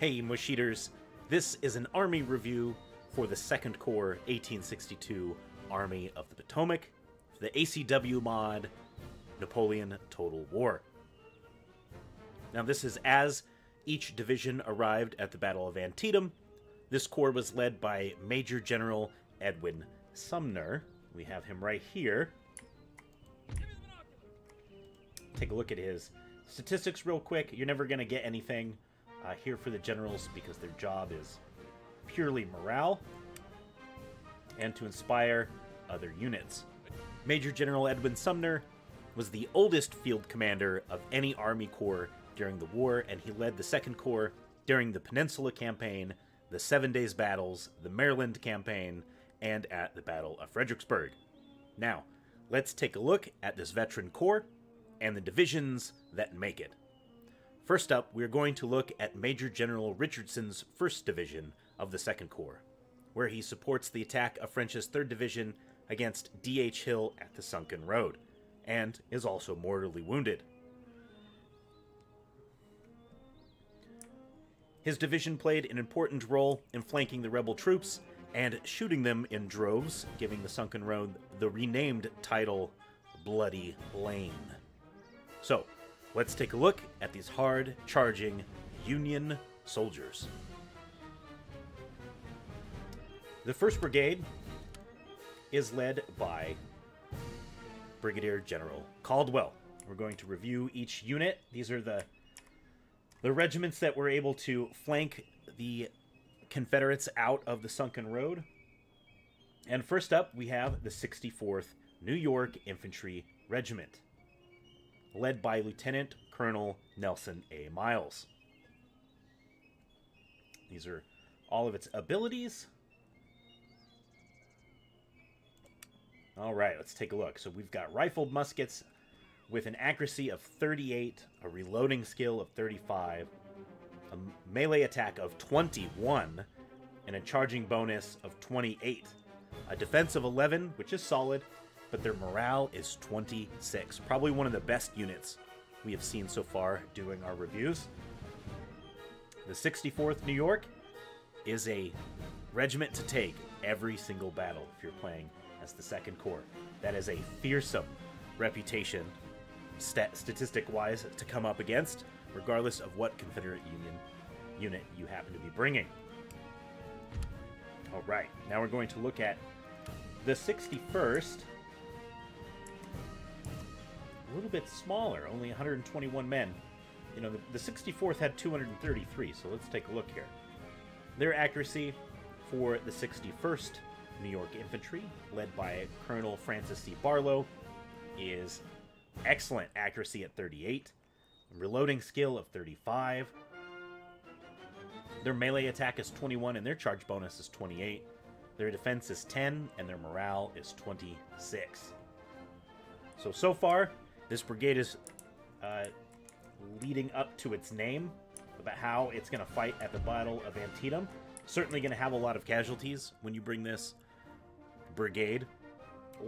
Hey, Mush Eaters. This is an Army review for the 2nd Corps 1862 Army of the Potomac, the ACW mod Napoleon Total War. Now, this is as each division arrived at the Battle of Antietam. This corps was led by Major General Edwin Sumner. We have him right here. Take a look at his statistics real quick. You're never going to get anything uh, here for the generals because their job is purely morale and to inspire other units. Major General Edwin Sumner was the oldest field commander of any Army Corps during the war, and he led the Second Corps during the Peninsula Campaign, the Seven Days Battles, the Maryland Campaign, and at the Battle of Fredericksburg. Now, let's take a look at this veteran corps and the divisions that make it. First up, we're going to look at Major General Richardson's 1st Division of the 2nd Corps, where he supports the attack of French's 3rd Division against D.H. Hill at the Sunken Road, and is also mortally wounded. His division played an important role in flanking the rebel troops and shooting them in droves, giving the Sunken Road the renamed title Bloody Lane. So, let's take a look at these hard charging Union soldiers. The 1st Brigade is led by Brigadier General Caldwell. We're going to review each unit. These are the the regiments that were able to flank the Confederates out of the sunken road. And first up, we have the 64th New York Infantry Regiment led by Lieutenant Colonel Nelson A. Miles. These are all of its abilities. All right, let's take a look. So we've got rifled muskets with an accuracy of 38, a reloading skill of 35, a melee attack of 21, and a charging bonus of 28. A defense of 11, which is solid, but their morale is 26. Probably one of the best units we have seen so far doing our reviews. The 64th New York is a regiment to take every single battle if you're playing as the Second Corps. That is a fearsome reputation, stat- statistic-wise, to come up against, regardless of what Confederate Union unit you happen to be bringing. All right, now we're going to look at the 61st a little bit smaller, only 121 men. You know, the, the 64th had 233, so let's take a look here. Their accuracy for the 61st New York Infantry, led by Colonel Francis C. Barlow, is excellent accuracy at 38, reloading skill of 35. Their melee attack is 21 and their charge bonus is 28. Their defense is 10 and their morale is 26. So, so far, this brigade is uh, leading up to its name about how it's going to fight at the Battle of Antietam. Certainly going to have a lot of casualties when you bring this brigade,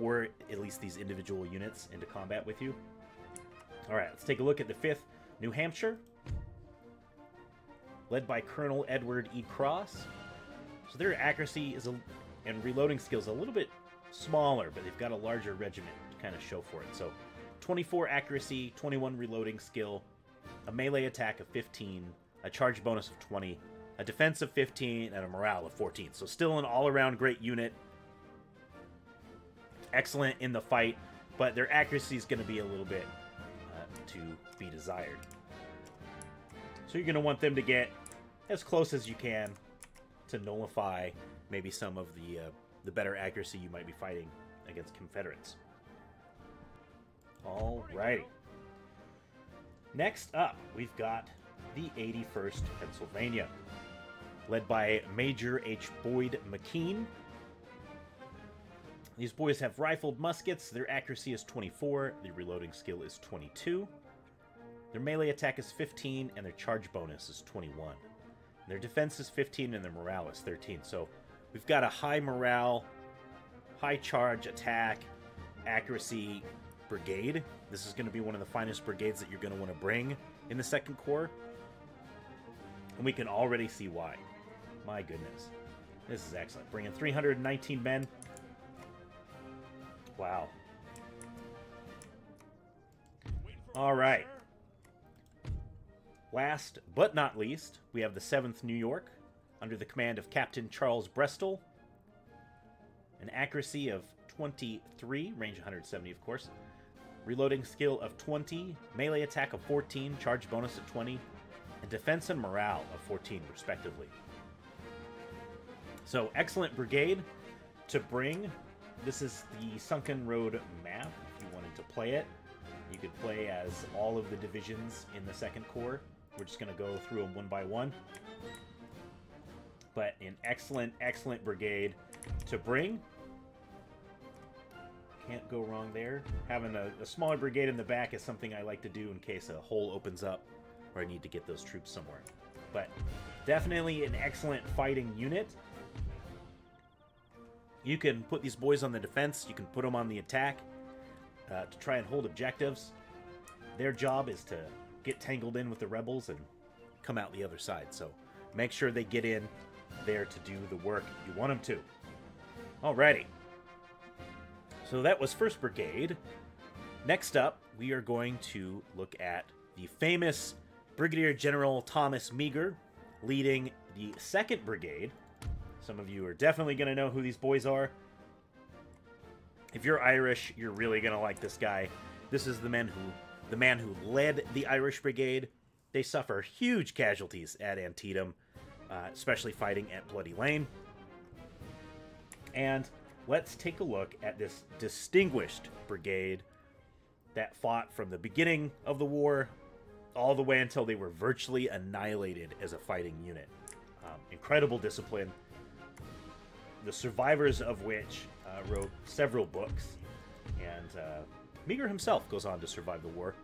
or at least these individual units, into combat with you. All right, let's take a look at the 5th New Hampshire, led by Colonel Edward E. Cross. So their accuracy is a, and reloading skills a little bit smaller, but they've got a larger regiment to kind of show for it. So 24 accuracy, 21 reloading skill, a melee attack of 15, a charge bonus of 20, a defense of 15, and a morale of 14. So still an all-around great unit. Excellent in the fight, but their accuracy is going to be a little bit uh, to be desired. So you're going to want them to get as close as you can to nullify maybe some of the uh, the better accuracy you might be fighting against Confederates. Alrighty. Next up, we've got the 81st Pennsylvania, led by Major H. Boyd McKeen. These boys have rifled muskets. Their accuracy is 24. The reloading skill is 22. Their melee attack is 15, and their charge bonus is 21. Their defense is 15, and their morale is 13. So we've got a high morale, high charge attack, accuracy, brigade. This is going to be one of the finest brigades that you're going to want to bring in the Second Corps. And we can already see why. My goodness. This is excellent. Bringing 319 men. Wow. All right. Last but not least, we have the 7th New York under the command of Captain Charles Brestel. An accuracy of 23, range 170, of course. Reloading skill of 20, melee attack of 14, charge bonus of 20, and defense and morale of 14, respectively. So, excellent brigade to bring. This is the Sunken Road map, if you wanted to play it. You could play as all of the divisions in the Second Corps. We're just going to go through them one by one. But an excellent, excellent brigade to bring. Can't go wrong there. Having a, a, smaller brigade in the back is something I like to do in case a hole opens up or I need to get those troops somewhere. But definitely an excellent fighting unit. You can put these boys on the defense. You can put them on the attack uh, to try and hold objectives. Their job is to get tangled in with the rebels and come out the other side. So make sure they get in there to do the work you want them to. Alrighty. So that was 1st Brigade. Next up, we are going to look at the famous Brigadier General Thomas Meagher leading the 2nd Brigade some of you are definitely going to know who these boys are. If you're Irish, you're really going to like this guy. This is the man who the man who led the Irish Brigade. They suffer huge casualties at Antietam, uh, especially fighting at Bloody Lane. And let's take a look at this distinguished brigade that fought from the beginning of the war all the way until they were virtually annihilated as a fighting unit. Um, incredible discipline, the survivors of which uh, wrote several books. And uh, Meagher himself goes on to survive the war.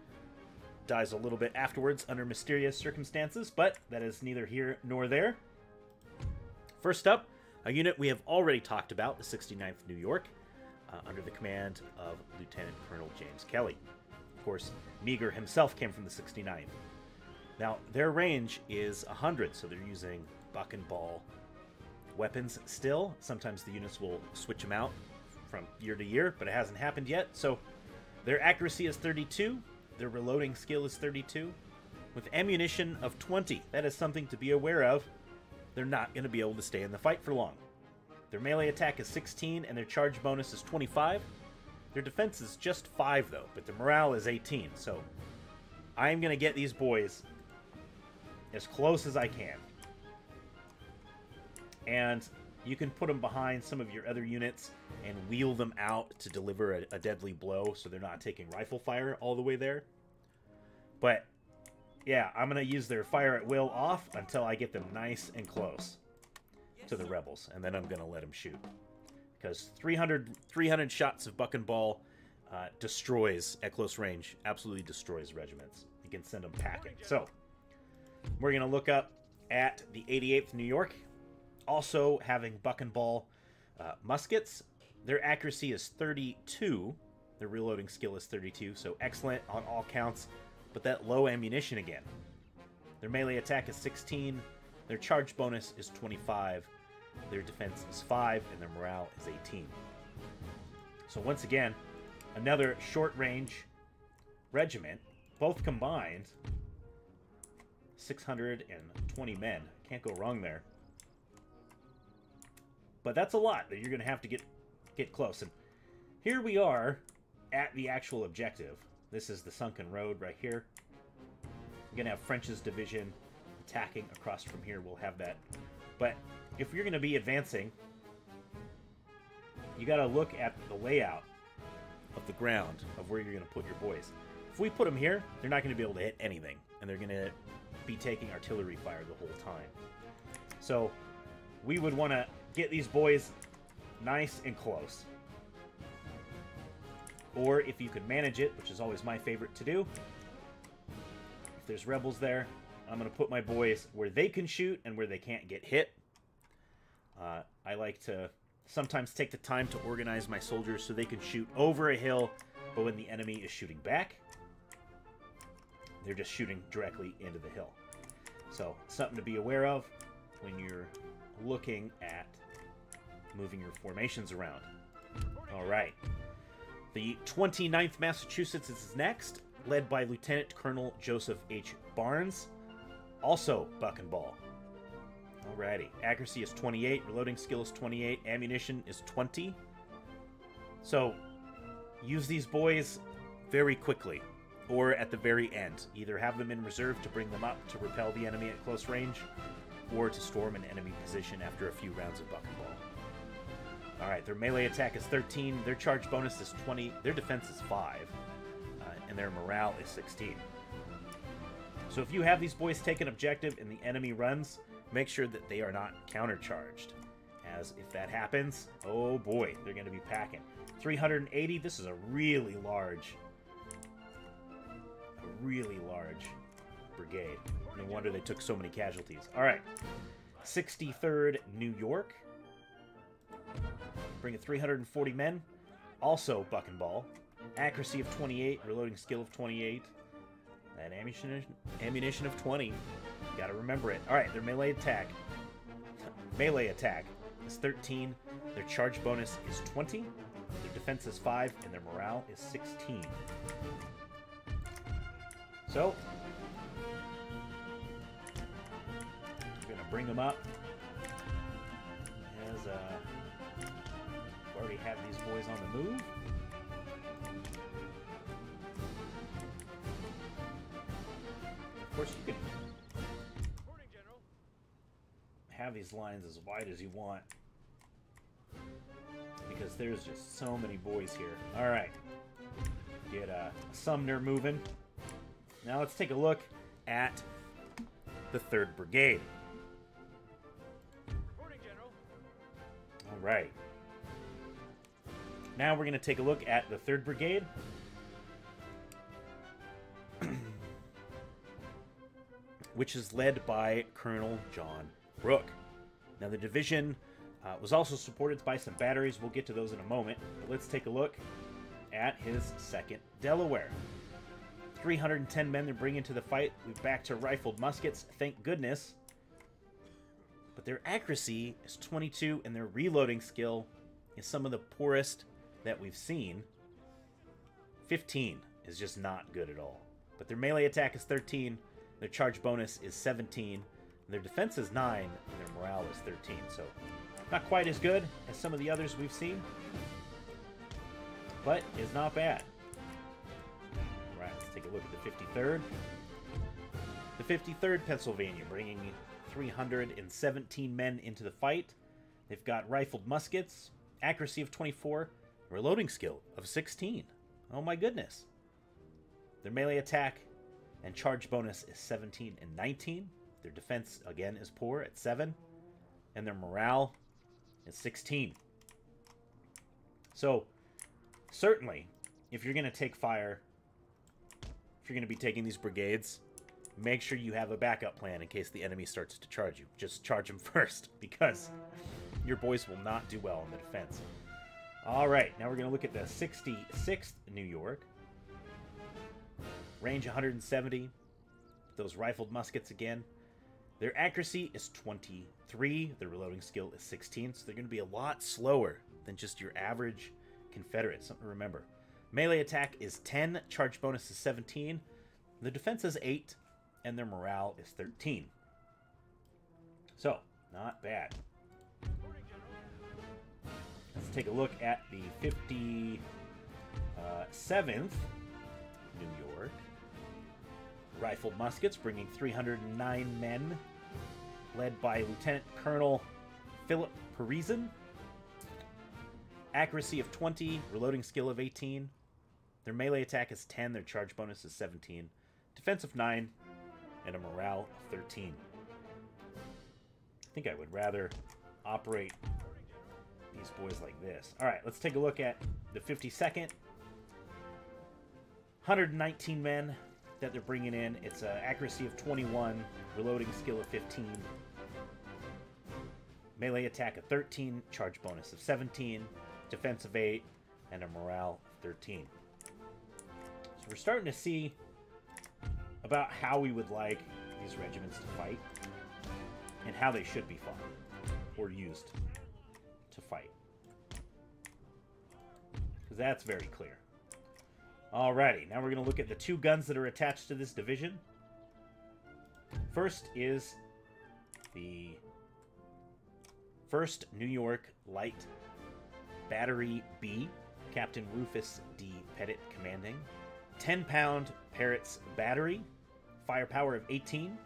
Dies a little bit afterwards under mysterious circumstances, but that is neither here nor there. First up, a unit we have already talked about, the 69th New York, uh, under the command of Lieutenant Colonel James Kelly. Of course, Meagher himself came from the 69th. Now, their range is 100, so they're using buck and ball weapons still. Sometimes the units will switch them out from year to year, but it hasn't happened yet. So their accuracy is 32, their reloading skill is 32, with ammunition of 20. That is something to be aware of. They're not going to be able to stay in the fight for long. Their melee attack is 16, and their charge bonus is 25. Their defense is just 5, though, but their morale is 18. So I'm going to get these boys as close as I can and you can put them behind some of your other units and wheel them out to deliver a, a, deadly blow so they're not taking rifle fire all the way there. But yeah, I'm going to use their fire at will off until I get them nice and close to the rebels, and then I'm going to let them shoot. Because 300, 300 shots of buck and ball uh, destroys, at close range, absolutely destroys regiments. You can send them packing. So, we're going to look up at the 88th New York also having buck and ball uh, muskets. Their accuracy is 32. Their reloading skill is 32, so excellent on all counts, but that low ammunition again. Their melee attack is 16. Their charge bonus is 25. Their defense is 5, and their morale is 18. So once again, another short range regiment, both combined 620 men. Can't go wrong there. But that's a lot that you're going to have to get get close. And here we are at the actual objective. This is the sunken road right here. We're going to have French's division attacking across from here. We'll have that. But if you're going to be advancing, you got to look at the layout of the ground of where you're going to put your boys. If we put them here, they're not going to be able to hit anything, and they're going to be taking artillery fire the whole time. So we would want to get these boys nice and close. Or if you could manage it, which is always my favorite to do, if there's rebels there, I'm going to put my boys where they can shoot and where they can't get hit. Uh, I like to sometimes take the time to organize my soldiers so they can shoot over a hill, but when the enemy is shooting back, they're just shooting directly into the hill. So, something to be aware of when you're looking at moving your formations around. All right. The 29th Massachusetts is next, led by Lieutenant Colonel Joseph H. Barnes, also buck and ball. Alrighty. Accuracy is 28, reloading skill is 28, ammunition is 20. So, use these boys very quickly, or at the very end. Either have them in reserve to bring them up to repel the enemy at close range, or to storm an enemy position after a few rounds of buck and ball. Alright, their melee attack is 13, their charge bonus is 20, their defense is 5, uh, and their morale is 16. So if you have these boys take an objective and the enemy runs, make sure that they are not countercharged. As if that happens, oh boy, they're going to be packing. 380, this is a really large, a really large brigade. No wonder they took so many casualties. All right, 63rd New York. Bring in 340 men. Also buck and ball. Accuracy of 28, reloading skill of 28, and ammunition ammunition of 20. Gotta remember it. Alright, their melee attack. melee attack is 13. Their charge bonus is 20. Their defense is 5, and their morale is 16. So, I'm gonna bring them up. As uh, we already have these boys on the move. Of course, you can have these lines as wide as you want because there's just so many boys here. All right, get uh, Sumner moving. Now let's take a look at the Third Brigade. All right. Now we're going to take a look at the 3rd Brigade. which is led by Colonel John Brooke. Now, the division uh, was also supported by some batteries. We'll get to those in a moment. But let's take a look at his 2nd Delaware. 310 men they're bringing to the fight. We're back to rifled muskets, thank goodness. But their accuracy is 22, and their reloading skill is some of the poorest that we've seen. 15 is just not good at all. But their melee attack is 13, their charge bonus is 17, their defense is 9, and their morale is 13. So, not quite as good as some of the others we've seen, but is not bad. Alright, let's take a look at the 53rd. The 53rd Pennsylvania, bringing 317 men into the fight. They've got rifled muskets, accuracy of 24, reloading skill of 16. Oh my goodness. Their melee attack and charge bonus is 17 and 19. Their defense, again, is poor at 7. And their morale is 16. So, certainly, if you're going to take fire, if you're going to be taking these brigades, make sure you have a backup plan in case the enemy starts to charge you. Just charge them first, because your boys will not do well in the defense. All right, now we're going to look at the 66th New York. Range 170. Those rifled muskets again. Their accuracy is 23. Their reloading skill is 16. So they're going to be a lot slower than just your average Confederate. Something to remember. Melee attack is 10. Charge bonus is 17. The defense is 8. And their morale is 13. So, not bad. Take a look at the 57th New York. Rifled muskets bringing 309 men, led by Lieutenant Colonel Philip Parisen. Accuracy of 20, reloading skill of 18. Their melee attack is 10, their charge bonus is 17. Defense of 9, and a morale of 13. I think I would rather operate these boys like this. All right, let's take a look at the 52nd. 119 men that they're bringing in. It's an accuracy of 21, reloading skill of 15, melee attack of 13, charge bonus of 17, defense of 8, and a morale of 13. So we're starting to see about how we would like these these regiments to fight and how they should be fought or used to fight. Because that's very clear. Alrighty, now we're going to look at the two guns that are attached to this division. First is the 1st New York Light Battery B, Captain Rufus D. Pettit commanding. 10 pound Parrott's battery, firepower of 18,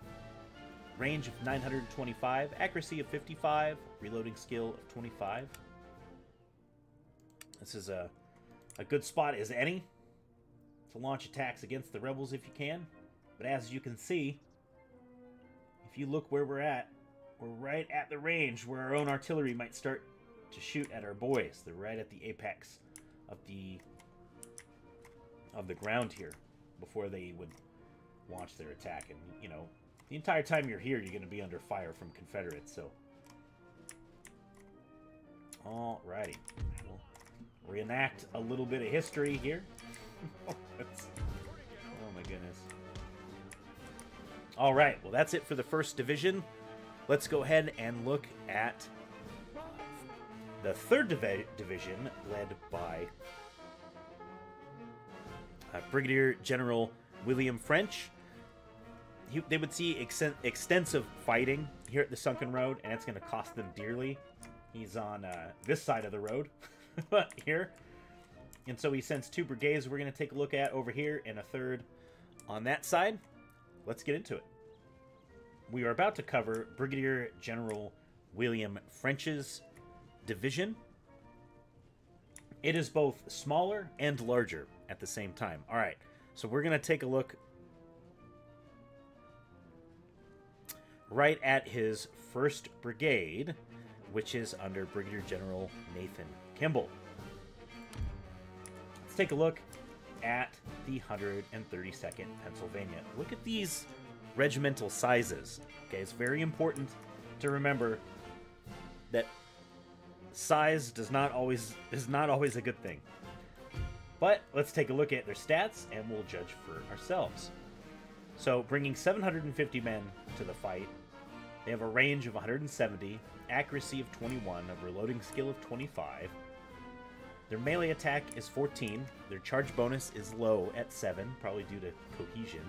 range of 925, accuracy of 55, reloading skill of 25. This is a, a good spot as any to launch attacks against the rebels if you can. But as you can see, if you look where we're at, we're right at the range where our own artillery might start to shoot at our boys. They're right at the apex of the of the ground here before they would launch their attack. And, you know, the entire time you're here, you're going to be under fire from Confederates, so... Alrighty. We'll reenact a little bit of history here. oh my goodness. Alright, well that's it for the first division. Let's go ahead and look at the third div division, led by uh, Brigadier General William French. He, they would see ex extensive fighting here at the Sunken Road, and it's going to cost them dearly. He's on uh, this side of the road here. And so he sends two brigades we're going to take a look at over here, and a third on that side. Let's get into it. We are about to cover Brigadier General William French's division. It is both smaller and larger at the same time. All right, so we're going to take a look right at his 1st Brigade, which is under Brigadier General Nathan Kimball. Let's take a look at the 132nd Pennsylvania. Look at these regimental sizes. Okay, it's very important to remember that size does not always is not always a good thing. But let's take a look at their stats and we'll judge for ourselves. So, bringing 750 men to the fight, they have a range of 170, accuracy of 21, a reloading skill of 25. Their melee attack is 14, their charge bonus is low at 7, probably due to cohesion.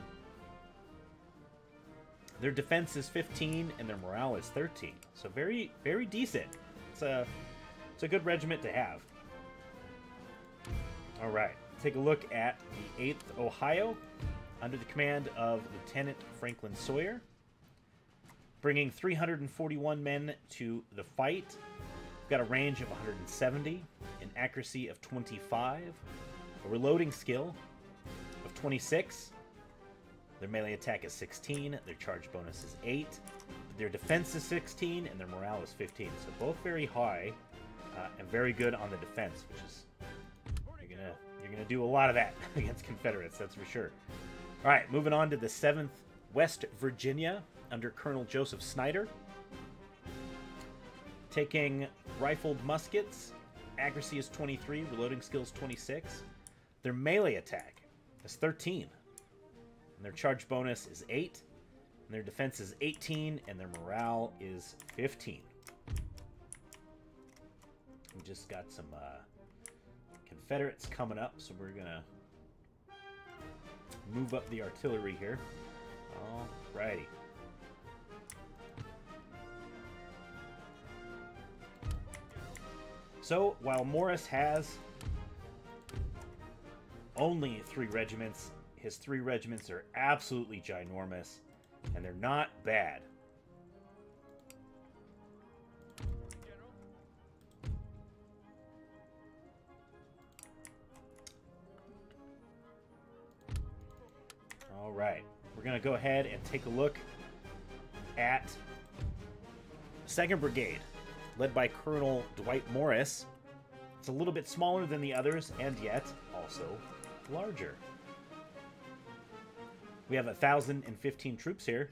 Their defense is 15 and their morale is 13. So very very decent. It's a it's a good regiment to have. All right, take a look at the 8th Ohio under the command of Lieutenant Franklin Sawyer. Bringing 341 men to the fight. We've got a range of 170, an accuracy of 25, a reloading skill of 26. Their melee attack is 16, their charge bonus is 8, their defense is 16, and their morale is 15. So both very high uh, and very good on the defense, which is you're gonna you're gonna do a lot of that against Confederates, that's for sure. All right, moving on to the Seventh West Virginia under Colonel Joseph Snider, taking rifled muskets. Accuracy is 23, reloading skills 26. Their melee attack is 13, and their charge bonus is 8. And their defense is 18, and their morale is 15. We just got some uh, Confederates coming up, so we're gonna move up the artillery here. Alrighty. So, while Morris has only three regiments, his three regiments are absolutely ginormous, and they're not bad. All right, we're going to go ahead and take a look at 2nd Brigade, led by Colonel Dwight Morris. It's a little bit smaller than the others, and yet also larger. We have 1,015 troops here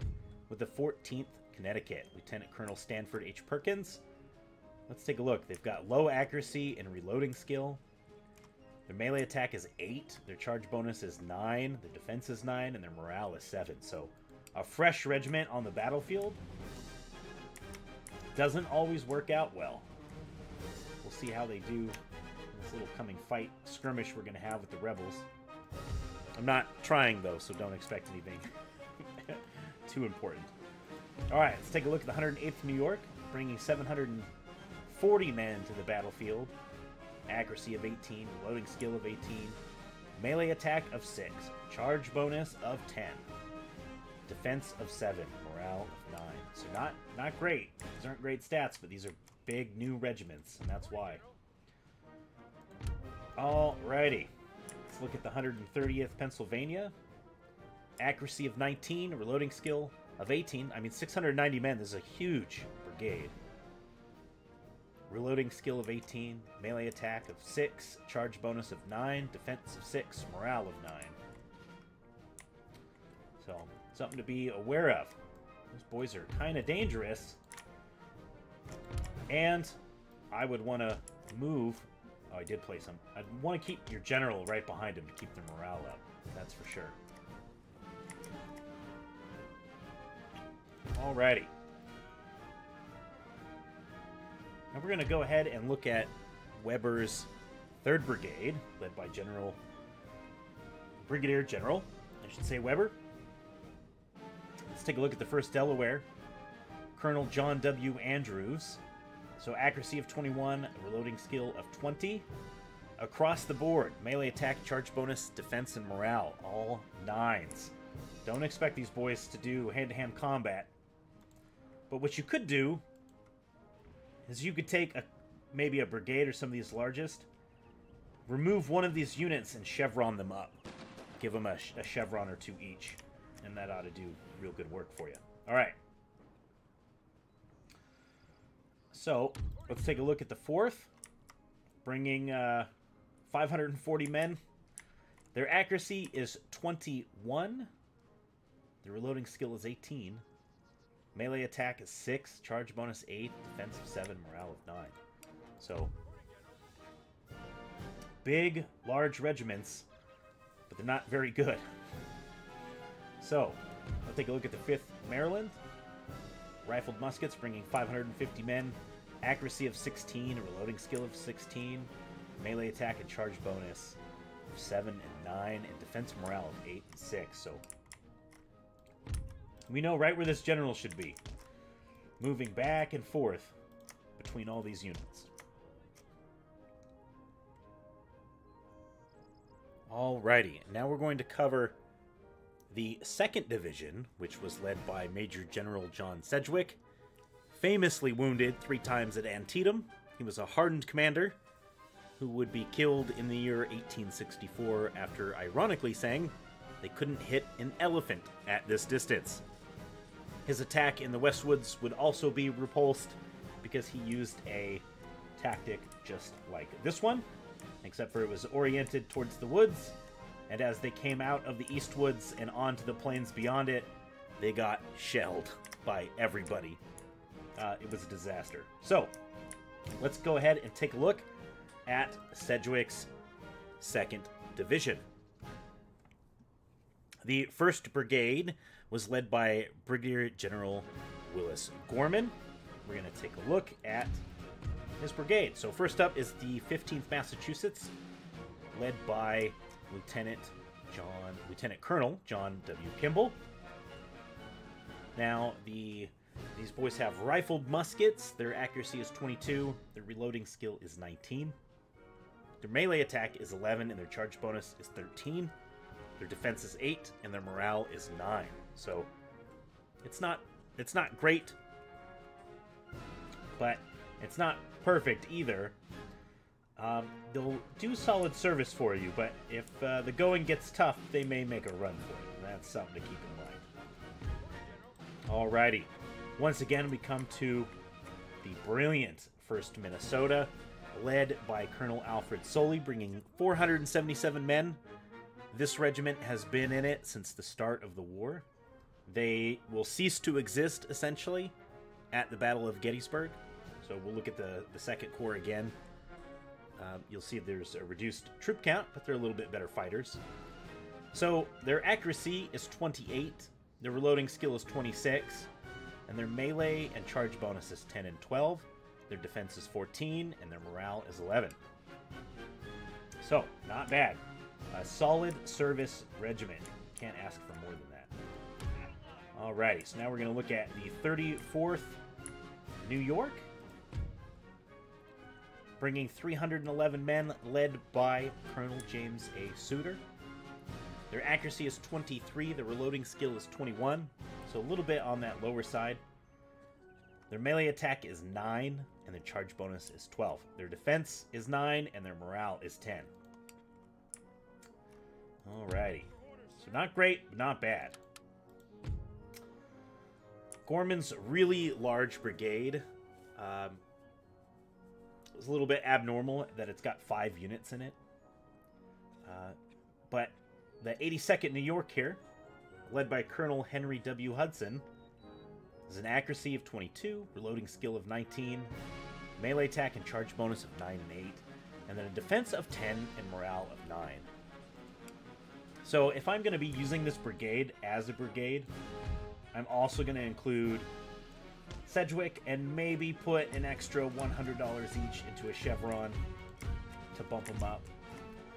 with the 14th Connecticut, Lieutenant Colonel Sanford H. Perkins. Let's take a look. They've got low accuracy and reloading skill, their melee attack is 8, their charge bonus is 9, their defense is 9, and their morale is 7. So a fresh regiment on the battlefield doesn't always work out well. We'll see how they do in this little coming fight skirmish we're going to have with the rebels. I'm not trying though, so don't expect anything too important. All right, let's take a look at the 108th New York, bringing 740 men to the battlefield. Accuracy of 18, loading skill of 18, melee attack of 6, charge bonus of 10, defense of 7, morale of 9. So not not great. These aren't great stats, but these are big new regiments, and that's why. Alrighty. Let's look at the 130th Pennsylvania. Accuracy of 19, reloading skill of 18. I mean, 690 men. This is a huge brigade. Reloading skill of 18, melee attack of 6, charge bonus of 9, defense of 6, morale of 9. So, something to be aware of. Those boys are kind of dangerous. And I would want to move. Oh, I did place some. I'd want to keep your general right behind him to keep their morale up. That's for sure. Alrighty. Now we're going to go ahead and look at Weber's 3rd Brigade, led by General Brigadier General, I should say Weber. Let's take a look at the 1st Delaware. Colonel John W. Andrews. So accuracy of 21, reloading skill of 20. Across the board, melee attack, charge bonus, defense, and morale, all nines. Don't expect these boys to do hand-to-hand -hand combat. But what you could do is you could take a maybe a brigade or some of these largest, remove one of these units and chevron them up. Give them a, a chevron or two each, and that ought to do real good work for you. All right. So let's take a look at the fourth, bringing uh, 540 men. Their accuracy is 21. Their reloading skill is 18. Melee attack is 6, charge bonus 8, defensive 7, morale of 9. So, big, large regiments, but they're not very good. So, I'll take a look at the 5th Maryland. Rifled muskets bringing 550 men, accuracy of 16, reloading skill of 16, melee attack and charge bonus of 7 and 9, and defense morale of 8 and 6. So, we know right where this general should be. Moving back and forth between all these units. Alrighty, now we're going to cover the 2nd Division, which was led by Major General John Sedgwick. Famously wounded three times at Antietam, he was a hardened commander who would be killed in the year 1864 after ironically saying they couldn't hit an elephant at this distance. His attack in the West Woods would also be repulsed because he used a tactic just like this one, except for it was oriented towards the woods, and as they came out of the East Woods and onto the plains beyond it, they got shelled by everybody. Uh, it was a disaster. So, let's go ahead and take a look at Sedgwick's 2nd Division. The 1st Brigade was led by Brigadier General Willis Gorman. We're going to take a look at his brigade. So first up is the 15th Massachusetts, led by Lieutenant John, Lieutenant Colonel John W. Kimball. Now the these boys have rifled muskets. Their accuracy is 22. Their reloading skill is 19. Their melee attack is 11, and their charge bonus is 13. Their defense is 8, and their morale is 9. So it's not it's not great, but it's not perfect either. Um, they'll do solid service for you, but if uh, the going gets tough, they may make a run for it. That's something to keep in mind. Alrighty. Once again, we come to the brilliant 1st Minnesota, led by Colonel Alfred Sully, bringing 477 men. This regiment has been in it since the start of the war. They will cease to exist, essentially, at the Battle of Gettysburg. So we'll look at the, the Second Corps again. Um, you'll see there's a reduced troop count, but they're a little bit better fighters. So their accuracy is 28. Their reloading skill is 26, and their melee and charge bonus is 10 and 12. Their defense is 14, and their morale is 11. So, not bad. A solid service regiment. Can't ask for more than that. Alrighty, so now we're going to look at the 34th New York. Bringing 311 men, led by Colonel James A. Suter. Their accuracy is 23, their reloading skill is 21, so a little bit on that lower side. Their melee attack is 9, and their charge bonus is 12. Their defense is 9, and their morale is 10. Alrighty. So not great, but not bad. Gorman's really large brigade um, is a little bit abnormal that it's got five units in it. Uh, but the 82nd New York here, led by Colonel Henry W. Hudson, has an accuracy of 22, reloading skill of 19, melee attack and charge bonus of 9 and 8, and then a defense of 10 and morale of 9. So if I'm going to be using this brigade as a brigade, I'm also going to include Sedgwick and maybe put an extra $100 each into a Chevron to bump them up.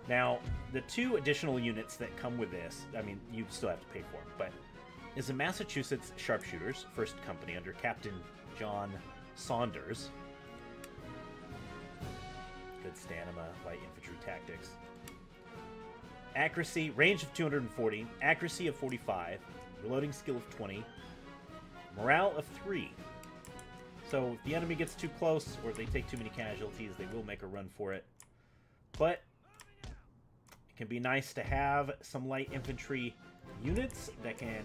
Now, the two additional units that come with this, I mean, you still have to pay for them, but is the Massachusetts Sharpshooters, 1st Company, under Captain John Saunders. Good stamina, light infantry tactics. Accuracy, range of 240, accuracy of 45, reloading skill of 20, morale of 3. So if the enemy gets too close or they take too many casualties, they will make a run for it. But it can be nice to have some light infantry units that can,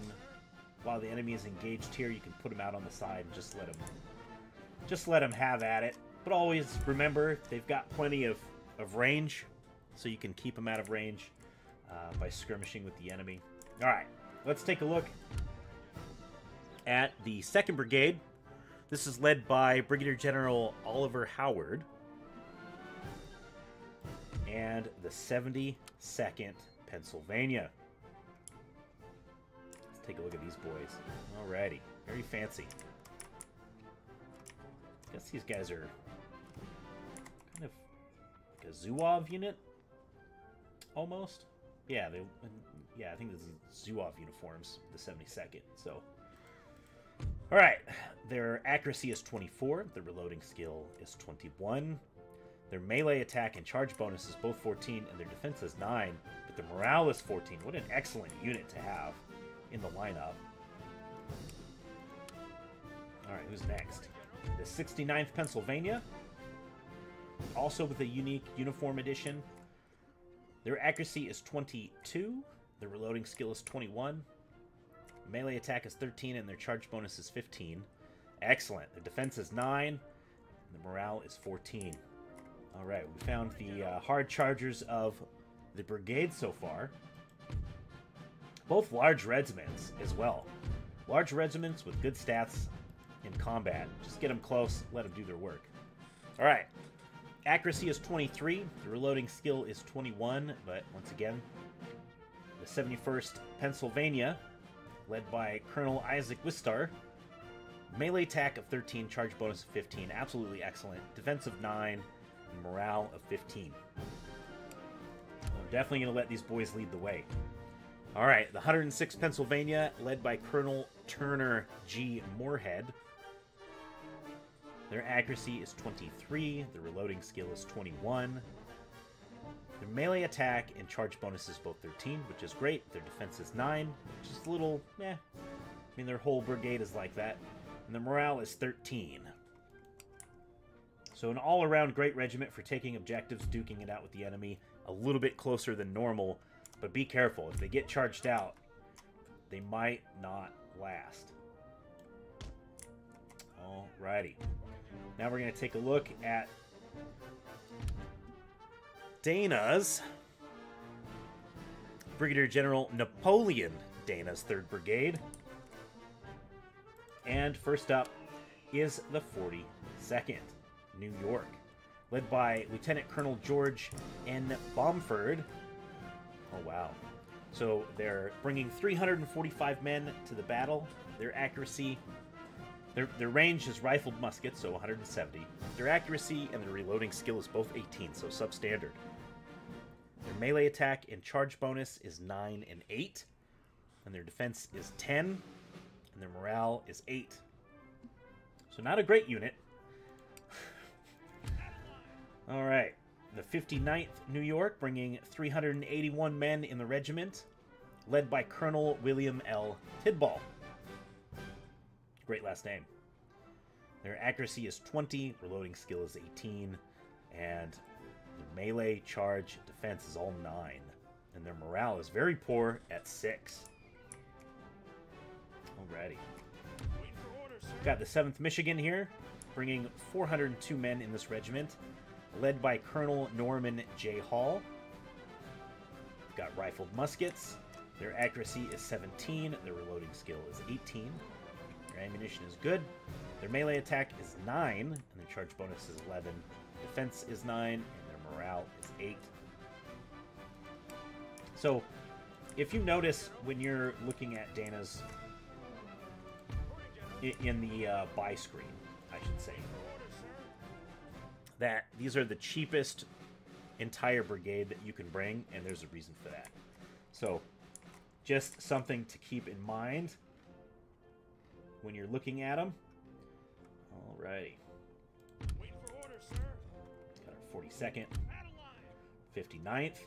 while the enemy is engaged here, you can put them out on the side and just let them, just let them have at it. But always remember, they've got plenty of, of range, so you can keep them out of range uh, by skirmishing with the enemy. All right, let's take a look at the 2nd Brigade. This is led by Brigadier General Oliver Howard and the 72nd Pennsylvania. Let's take a look at these boys. Alrighty, very fancy. I guess these guys are kind of like a Zouave unit, almost. Yeah, they. Yeah, I think this is Zouave uniforms, the 72nd. So, all right, their accuracy is 24. Their reloading skill is 21. Their melee attack and charge bonus is both 14, and their defense is 9, but their morale is 14. What an excellent unit to have in the lineup. Alright, who's next? The 69th Pennsylvania, also with a unique uniform edition. Their accuracy is 22, their reloading skill is 21, melee attack is 13, and their charge bonus is 15. Excellent. Their defense is 9, and the morale is 14. All right, we found the uh, hard chargers of the brigade so far. Both large regiments as well. Large regiments with good stats in combat. Just get them close, let them do their work. All right, accuracy is 23. The reloading skill is 21, but once again, the 71st Pennsylvania, led by Colonel Isaac Wistar. Melee attack of 13, charge bonus of 15. Absolutely excellent. Defense of 9, morale of 15. I'm definitely going to let these boys lead the way. All right, the 106 Pennsylvania, led by Colonel Turner G. Moorhead. Their accuracy is 23, their reloading skill is 21. Their melee attack and charge bonus is both 13, which is great. Their defense is 9, which is a little, eh. I mean, their whole brigade is like that. And their morale is 13. So an all-around great regiment for taking objectives, duking it out with the enemy, a little bit closer than normal, but be careful. If they get charged out, they might not last. Alrighty. Now we're going to take a look at Dana's Brigadier General Napoleon Dana's 3rd Brigade. And first up is the 42nd. New York, led by Lieutenant Colonel George N. Bomford. Oh, wow. So they're bringing 345 men to the battle. Their accuracy, their, their range is rifled muskets, so 170. Their accuracy and their reloading skill is both 18, so substandard. Their melee attack and charge bonus is 9 and 8. And their defense is 10. And their morale is 8. So not a great unit. All right. The 59th New York, bringing 381 men in the regiment, led by Colonel William L. Tidball. Great last name. Their accuracy is 20, reloading skill is 18, and their melee, charge, defense is all 9. And their morale is very poor at 6. Alrighty. Got the 7th Michigan here, bringing 402 men in this regiment, led by Colonel Norman J. Hall. Got rifled muskets. Their accuracy is 17. Their reloading skill is 18. Ammunition is good. Their melee attack is 9, and their charge bonus is 11. Defense is 9, and their morale is 8. So, if you notice when you're looking at Dana's in the uh, buy screen, I should say, that these are the cheapest entire brigade that you can bring, and there's a reason for that. So, just something to keep in mind when you're looking at them. Alrighty. Got our 42nd, 59th,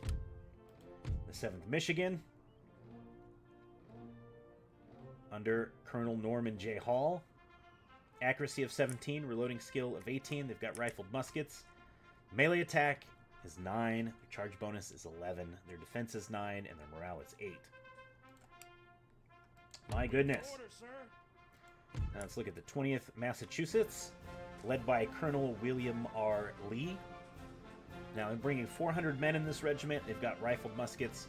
the 7th Michigan, under Colonel Norman J. Hall. Accuracy of 17, reloading skill of 18. They've got rifled muskets. Melee attack is 9. Their charge bonus is 11. Their defense is 9, and their morale is 8. My goodness. Now let's look at the 20th Massachusetts, led by Colonel William R. Lee. Now, I'm bringing 400 men in this regiment. They've got rifled muskets.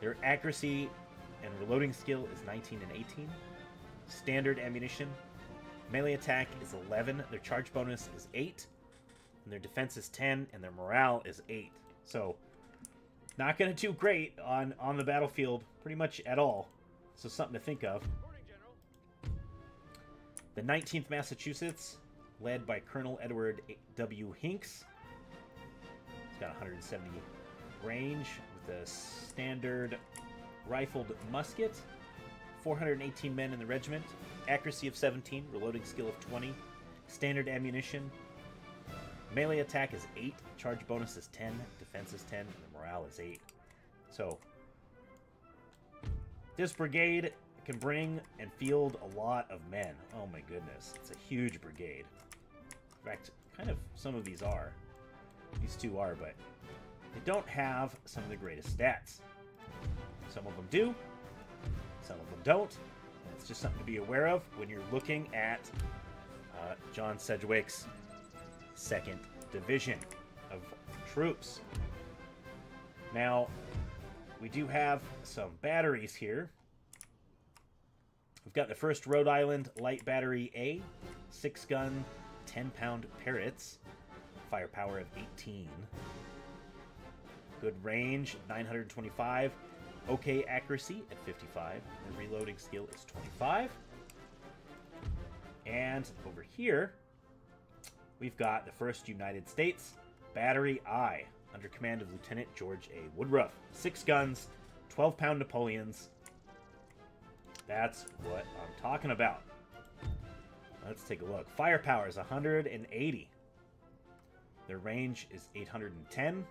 Their accuracy and reloading skill is 19 and 18. Standard ammunition Melee attack is 11, their charge bonus is 8, and their defense is 10, and their morale is 8. So, not going to do great on, on the battlefield pretty much at all. So, something to think of. The 19th Massachusetts, led by Colonel Edward W. Hinks. It's got 170 range with a standard rifled musket. 418 men in the regiment, accuracy of 17, reloading skill of 20, standard ammunition. Melee attack is 8, charge bonus is 10, defense is 10, and the morale is 8. So, this brigade can bring and field a lot of men. Oh my goodness, it's a huge brigade. In fact, kind of some of these are. These two are, but they don't have some of the greatest stats. Some of them do, some of them don't. It's just something to be aware of when you're looking at uh, John Sedgwick's second division of troops. Now, we do have some batteries here. We've got the first Rhode Island Light Battery A, 6 gun, 10 pound Parrotts, firepower of 18. Good range, 925. Okay accuracy at 55. The reloading skill is 25. And over here, we've got the 1st United States Battery I, under command of Lieutenant George A. Woodruff. Six guns, 12 pound Napoleons. That's what I'm talking about. Let's take a look. Firepower is 180. Their range is 810.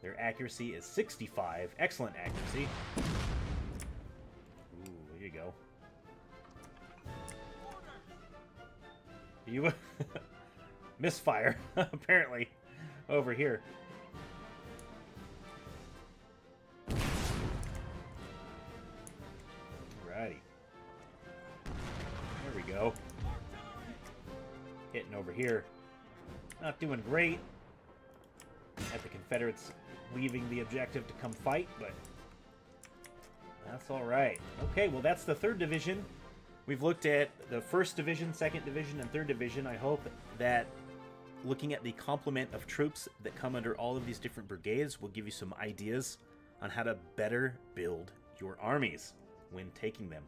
Their accuracy is 65. Excellent accuracy. Ooh, there you go. You misfire, apparently, over here. Alrighty. There we go. Hitting over here. Not doing great at the Confederates leaving the objective to come fight, but that's all right. Okay, well, that's the third division. We've looked at the first division, second division, and third division. I hope that looking at the complement of troops that come under all of these different brigades will give you some ideas on how to better build your armies when taking them.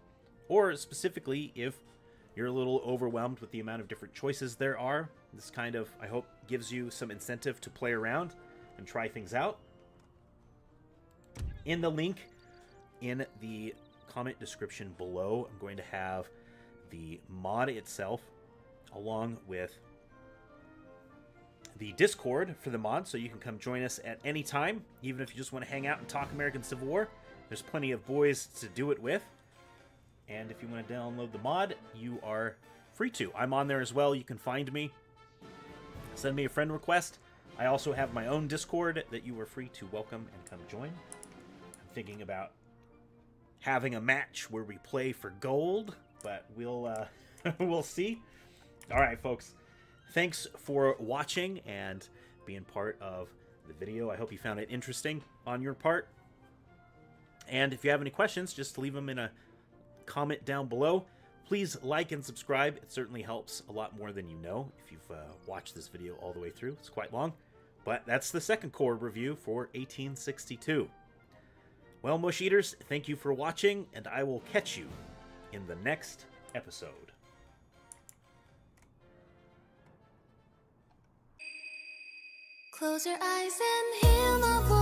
Or specifically, if you're a little overwhelmed with the amount of different choices there are, this kind of, I hope, gives you some incentive to play around and try things out. In the link in the comment description below, I'm going to have the mod itself along with the Discord for the mod, so you can come join us at any time, even if you just want to hang out and talk American Civil War. There's plenty of boys to do it with. And if you want to download the mod, you are free to. I'm on there as well. You can find me. Send me a friend request. I also have my own Discord that you are free to welcome and come join. I'm thinking about having a match where we play for gold, but we'll uh, we'll see. All right, folks. Thanks for watching and being part of the video. I hope you found it interesting on your part. And if you have any questions, just leave them in a comment down below. Please like and subscribe. It certainly helps a lot more than you know if you've uh, watched this video all the way through. It's quite long. But that's the second Corps review for 1862. Well, Mush Eaters, thank you for watching, and I will catch you in the next episode. Close your eyes and hear my voice.